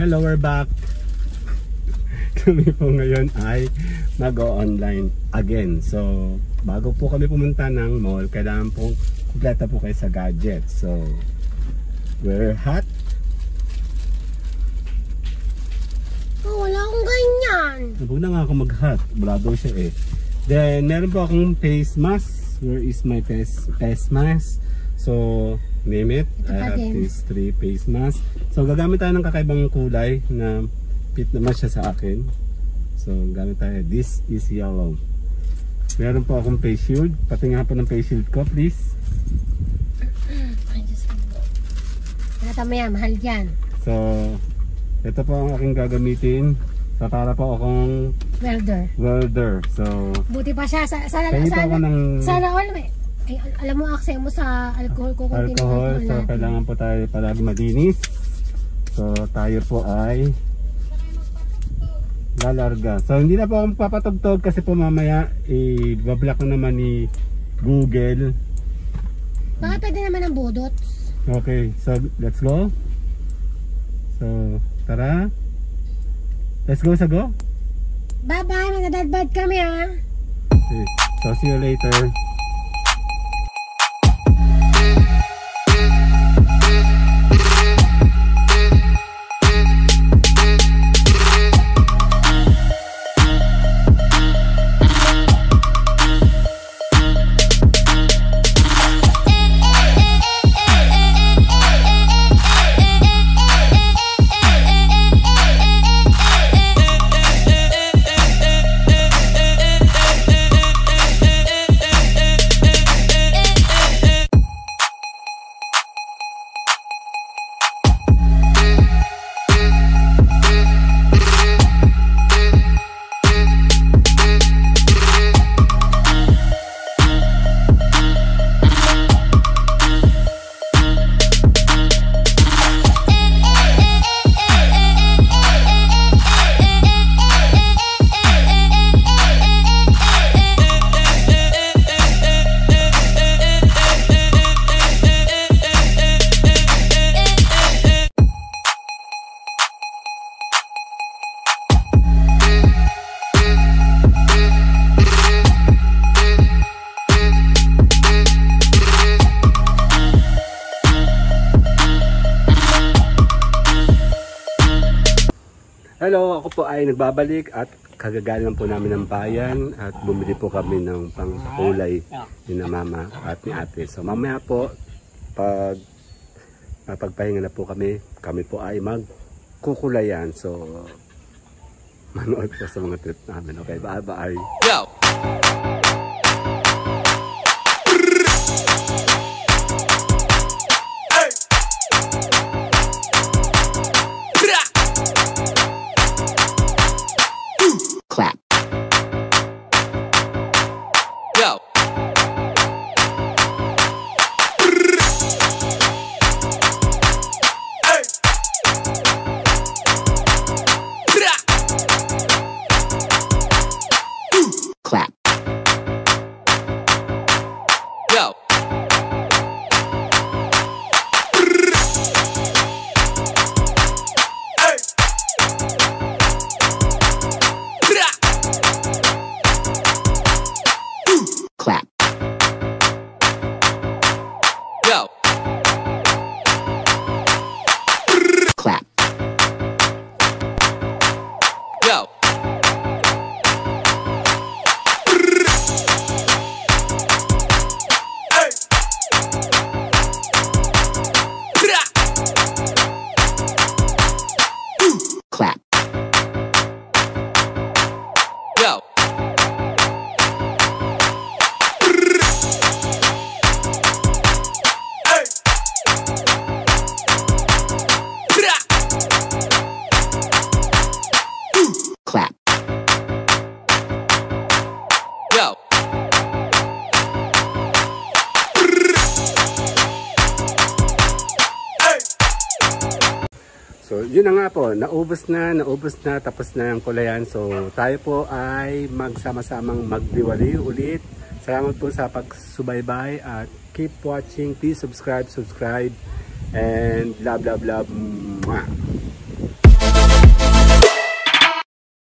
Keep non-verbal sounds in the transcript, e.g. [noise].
Hello, we're back. [laughs] Kami po ngayon ay mag-online again. So, bago po kami pumunta ng mall, kailangan po kumpleta po kayo sa gadget. So, we're hot. Oh, wala akong ganyan. Huwag na nga ako mag-hot. Brado siya eh. Then, meron po akong face mask. Where is my face, face mask? So, name it. Ito I have din. these three face masks. So, gagamit tayo ng kakaibang kulay na fit naman siya sa akin. So, gamit tayo. This is yellow. Meron po akong face shield. Pati nga po ng face shield ko, please. Nakata mo yan, mahal yan. So, ito po ang aking gagamitin. So, para po akong Welder. welder. So, Buti pa siya. Sa, sana, sana, ako ng sana all may. Ay, al- alam mo, akse mo sa alcohol ko. alcohol. So, natin. kailangan po tayo palagi malinis. So, tayo po ay lalarga. So, hindi na po ako papatugtog kasi po mamaya i-block na naman ni Google. Baka pwede naman ang budot. Okay, so let's go. So, tara. Let's go sa go. Bye-bye, mga dadbad kami ha. Okay. So, see you later. Hello, ako po ay nagbabalik at kagagaling po namin ng bayan at bumili po kami ng pangkulay ni na mama at ni ate. So mamaya po, pag mapagpahinga na po kami, kami po ay magkukulayan. So manood po sa mga trip namin. Okay, bye-bye. Yo. Clap. So, yun na nga po, naubos na, naubos na, tapos na ang kulayan. So, tayo po ay magsama-samang magdiwali ulit. Salamat po sa pagsubaybay at keep watching. Please subscribe, subscribe, and love, love, love.